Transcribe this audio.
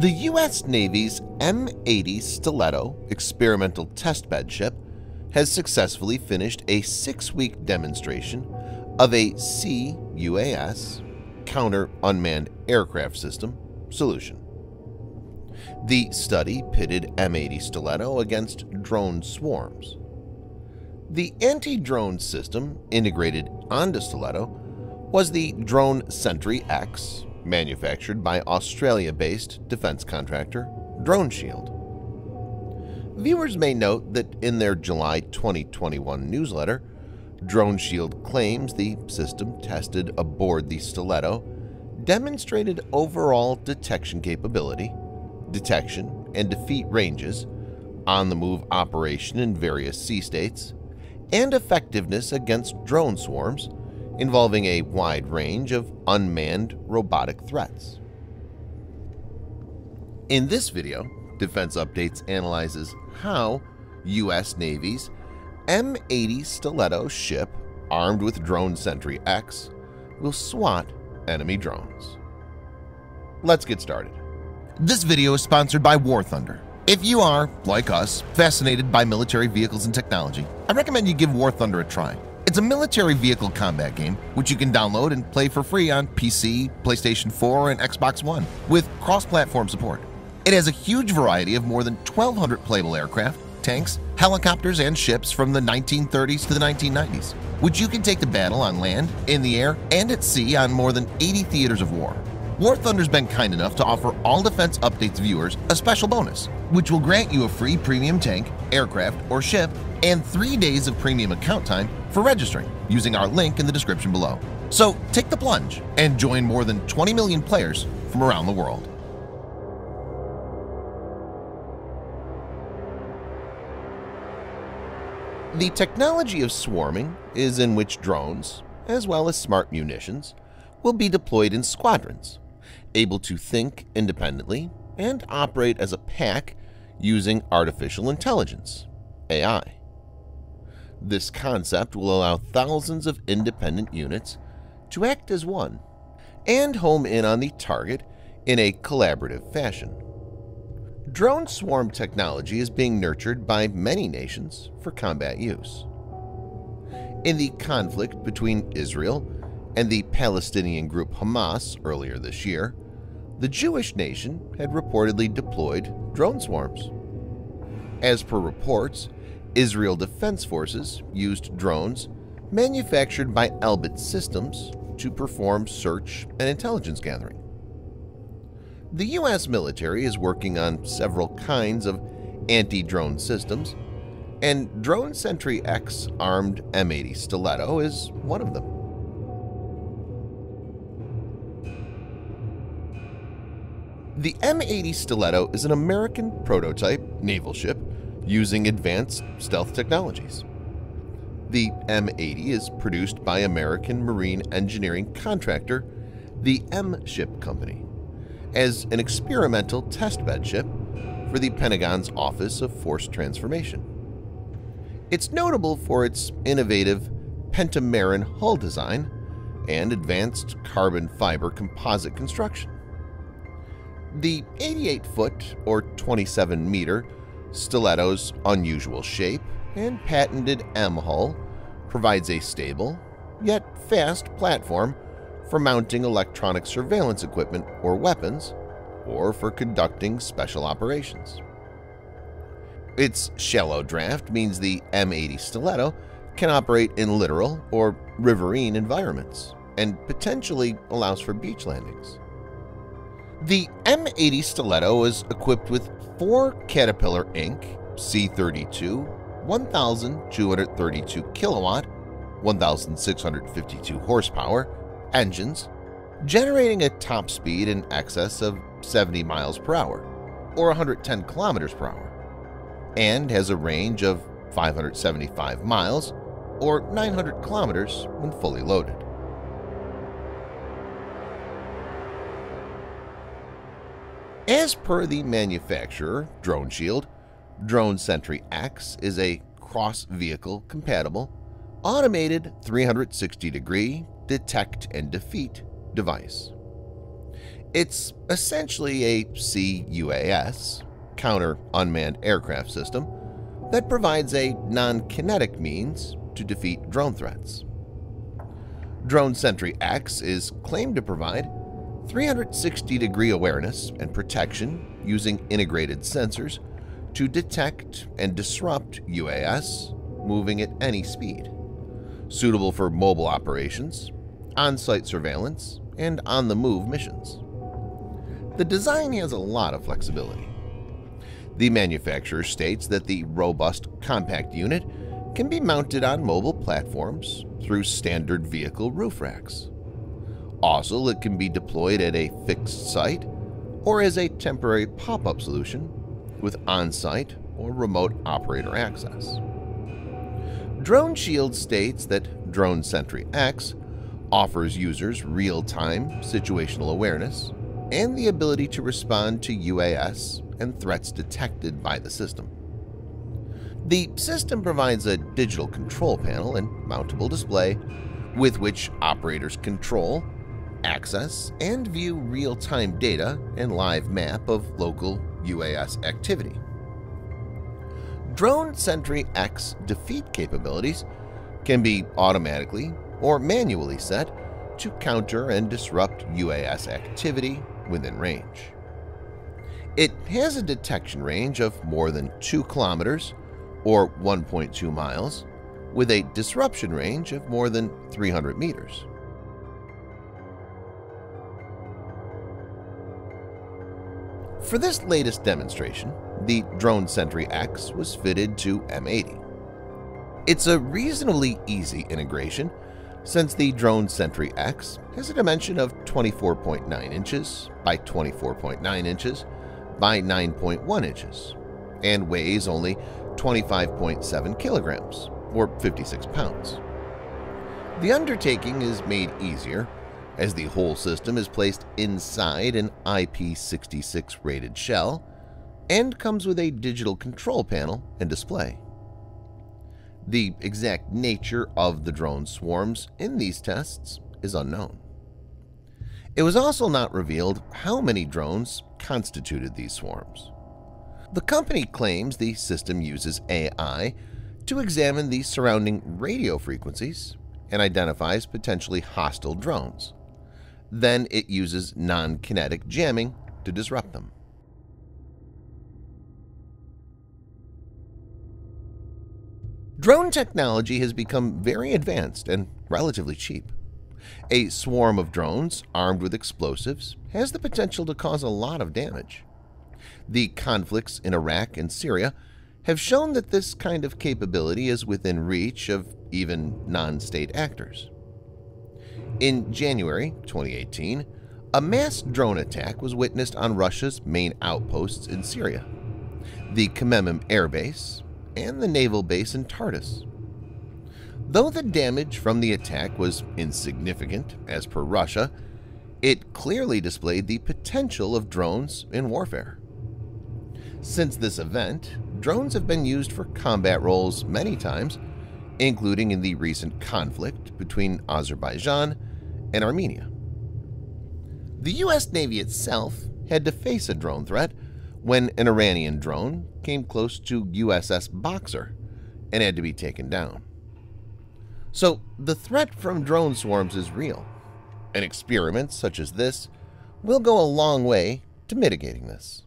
The U.S. Navy's M-80 Stiletto experimental testbed ship has successfully finished a six-week demonstration of a CUAS counter-unmanned aircraft system solution. The study pitted M-80 Stiletto against drone swarms. The anti-drone system integrated onto Stiletto was the Drone Sentry X manufactured by Australia-based defense contractor Drone Shield. Viewers may note that in their July 2021 newsletter, Drone Shield claims the system tested aboard the Stiletto demonstrated overall detection capability, detection and defeat ranges, on-the-move operation in various sea states, and effectiveness against drone swarms involving a wide range of unmanned robotic threats. In this video, Defense Updates analyzes how U.S. Navy's M80 Stiletto ship armed with Drone Sentry X will swat enemy drones. Let's get started. This video is sponsored by War Thunder. If you are, like us, fascinated by military vehicles and technology, I recommend you give War Thunder a try. It's a military vehicle combat game which you can download and play for free on PC, PlayStation 4, and Xbox One with cross-platform support. It has a huge variety of more than 1,200 playable aircraft, tanks, helicopters, and ships from the 1930s to the 1990s, which you can take to battle on land, in the air, and at sea on more than 80 theaters of war. War Thunder's been kind enough to offer all Defense Updates viewers a special bonus, which will grant you a free premium tank, aircraft, or ship and three days of premium account time for registering using our link in the description below. So take the plunge and join more than 20 million players from around the world. The technology of swarming is in which drones, as well as smart munitions, will be deployed in squadrons able to think independently and operate as a pack using artificial intelligence AI. This concept will allow thousands of independent units to act as one and home in on the target in a collaborative fashion. Drone swarm technology is being nurtured by many nations for combat use. In the conflict between Israel and the Palestinian group Hamas earlier this year, the Jewish nation had reportedly deployed drone swarms. As per reports, Israel Defense Forces used drones manufactured by Elbit Systems to perform search and intelligence gathering. The U.S. military is working on several kinds of anti-drone systems, and Drone Sentry X armed M80 Stiletto is one of them. The M80 Stiletto is an American prototype naval ship using advanced stealth technologies. The M80 is produced by American marine engineering contractor the M-Ship Company as an experimental testbed ship for the Pentagon's Office of Force Transformation. It's notable for its innovative pentamaran hull design and advanced carbon fiber composite construction. The 88-foot or 27-meter stiletto's unusual shape and patented M-hull provides a stable, yet fast platform for mounting electronic surveillance equipment or weapons, or for conducting special operations. Its shallow draft means the M80 Stiletto can operate in littoral or riverine environments and potentially allows for beach landings. The M80 Stiletto is equipped with four Caterpillar Inc. C32 1,232 kilowatt 1,652 horsepower engines, generating a top speed in excess of 70 miles per hour or 110 kilometers per hour, and has a range of 575 miles or 900 kilometers when fully loaded. As per the manufacturer, Drone Shield, Drone Sentry X is a cross-vehicle compatible, automated 360-degree detect and defeat device. It's essentially a CUAS, Counter Unmanned Aircraft System, that provides a non-kinetic means to defeat drone threats. Drone Sentry X is claimed to provide 360-degree awareness and protection using integrated sensors to detect and disrupt UAS moving at any speed, suitable for mobile operations, on-site surveillance, and on-the-move missions. The design has a lot of flexibility. The manufacturer states that the robust compact unit can be mounted on mobile platforms through standard vehicle roof racks. Also, it can be deployed at a fixed site or as a temporary pop-up solution with on-site or remote operator access. Drone Shield states that Drone Sentry X offers users real-time situational awareness and the ability to respond to UAS and threats detected by the system. The system provides a digital control panel and mountable display with which operators control, access, and view real-time data and live map of local UAS activity. Drone Sentry X defeat capabilities can be automatically or manually set to counter and disrupt UAS activity within range. It has a detection range of more than 2 kilometers or 1.2 miles, with a disruption range of more than 300 meters. For this latest demonstration, the Drone Sentry X was fitted to M80. It's a reasonably easy integration since the Drone Sentry X has a dimension of 24.9 inches by 24.9 inches by 9.1 inches and weighs only 25.7 kilograms or 56 pounds. The undertaking is made easier as the whole system is placed inside an IP66 rated shell and comes with a digital control panel and display. The exact nature of the drone swarms in these tests is unknown. It was also not revealed how many drones constituted these swarms. The company claims the system uses AI to examine the surrounding radio frequencies and identifies potentially hostile drones. Then it uses non-kinetic jamming to disrupt them. Drone technology has become very advanced and relatively cheap. A swarm of drones armed with explosives has the potential to cause a lot of damage. The conflicts in Iraq and Syria have shown that this kind of capability is within reach of even non-state actors. In January 2018, a mass drone attack was witnessed on Russia's main outposts in Syria, the Khmeimim Air Base and the naval base in Tartus. Though the damage from the attack was insignificant as per Russia, it clearly displayed the potential of drones in warfare. Since this event, drones have been used for combat roles many times, including in the recent conflict between Azerbaijan and Armenia. The U.S. Navy itself had to face a drone threat when an Iranian drone came close to USS Boxer and had to be taken down. So the threat from drone swarms is real, and experiments such as this will go a long way to mitigating this.